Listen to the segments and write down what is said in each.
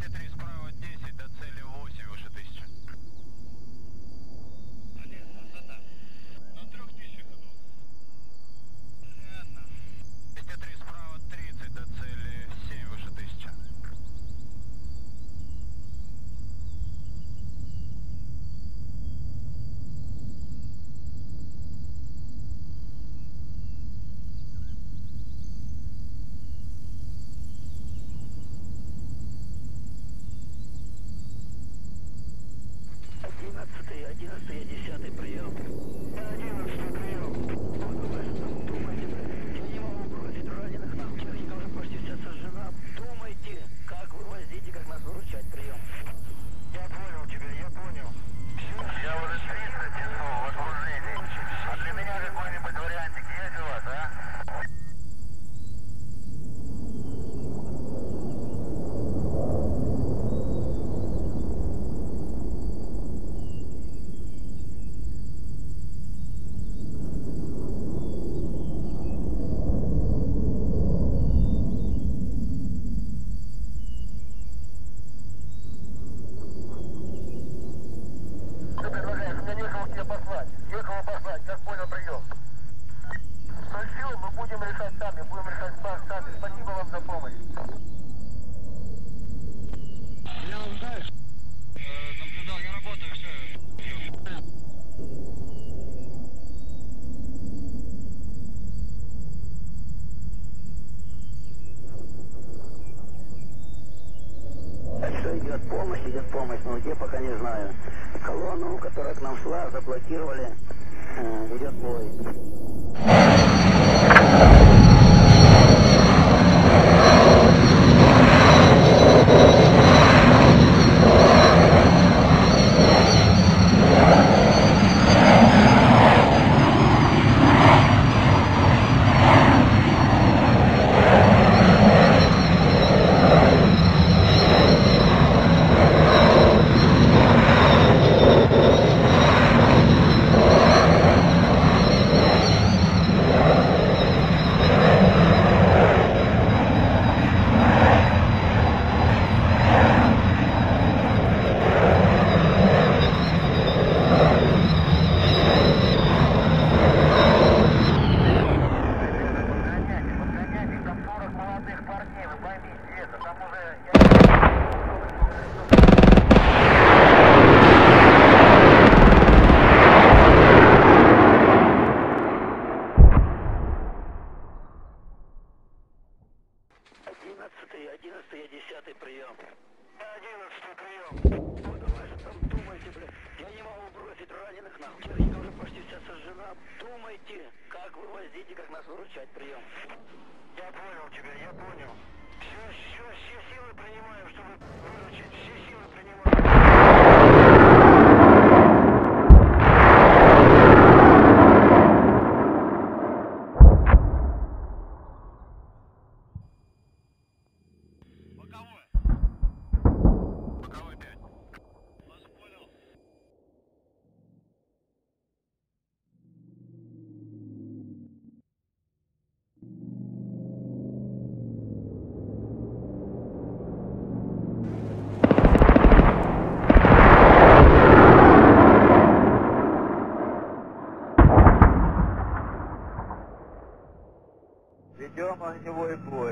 203, справа 10,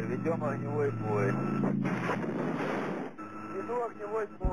ведем огневой бой. Веду огневой бой.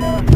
Yeah.